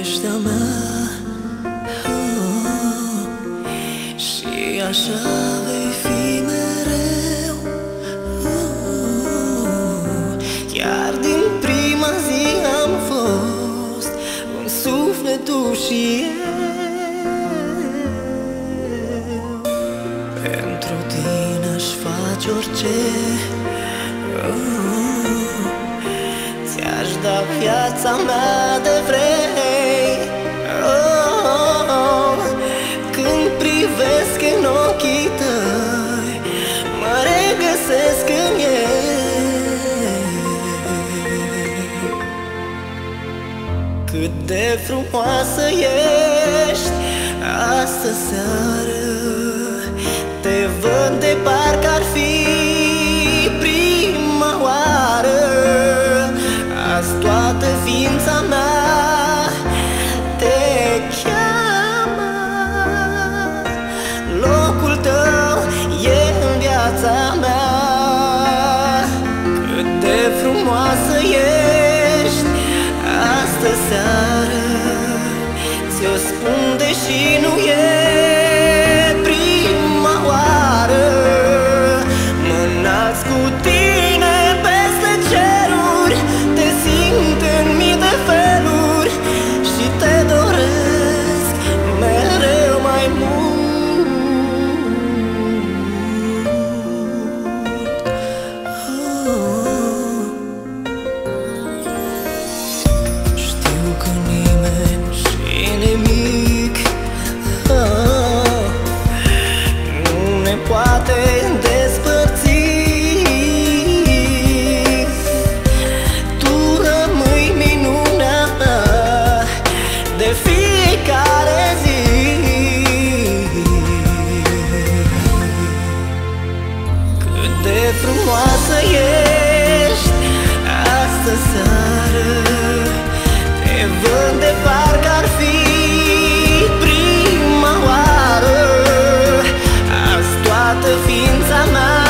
ești a mea. Oh, Și așa vei fi mereu. Oh, Chiar din prima zi am fost Un suflet și eu. Pentru tine aș face orice. oh, Ți-aș da viața mea de vrei. Oh, Când privesc în ochii tăi Mă regăsesc în ei. Cât de frumoasă ești Astă seară Te văd de seară Ți-o spun deși nu e Senin